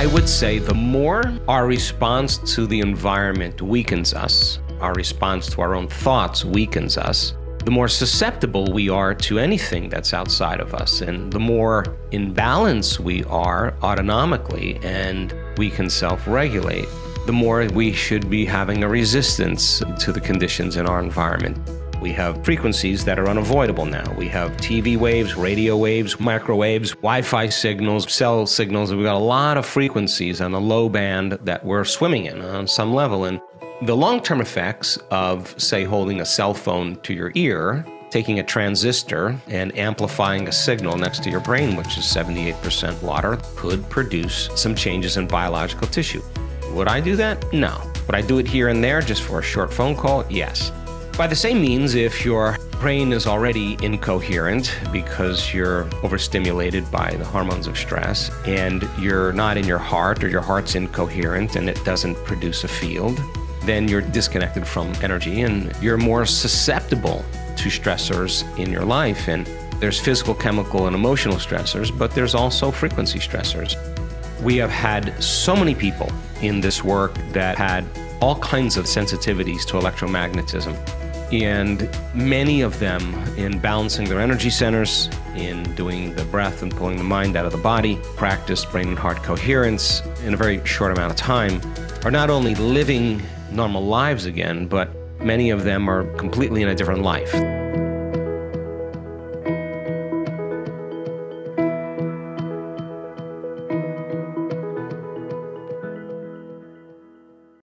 I would say the more our response to the environment weakens us, our response to our own thoughts weakens us, the more susceptible we are to anything that's outside of us. And the more in balance we are autonomically and we can self regulate, the more we should be having a resistance to the conditions in our environment. We have frequencies that are unavoidable now. We have TV waves, radio waves, microwaves, Wi Fi signals, cell signals. We've got a lot of frequencies on the low band that we're swimming in on some level. And the long term effects of, say, holding a cell phone to your ear, taking a transistor and amplifying a signal next to your brain, which is 78% water, could produce some changes in biological tissue. Would I do that? No. Would I do it here and there just for a short phone call? Yes. By the same means, if your brain is already incoherent because you're overstimulated by the hormones of stress and you're not in your heart or your heart's incoherent and it doesn't produce a field, then you're disconnected from energy and you're more susceptible to stressors in your life. And there's physical, chemical, and emotional stressors, but there's also frequency stressors. We have had so many people in this work that had all kinds of sensitivities to electromagnetism. And many of them, in balancing their energy centers, in doing the breath and pulling the mind out of the body, practice brain and heart coherence in a very short amount of time, are not only living normal lives again, but many of them are completely in a different life.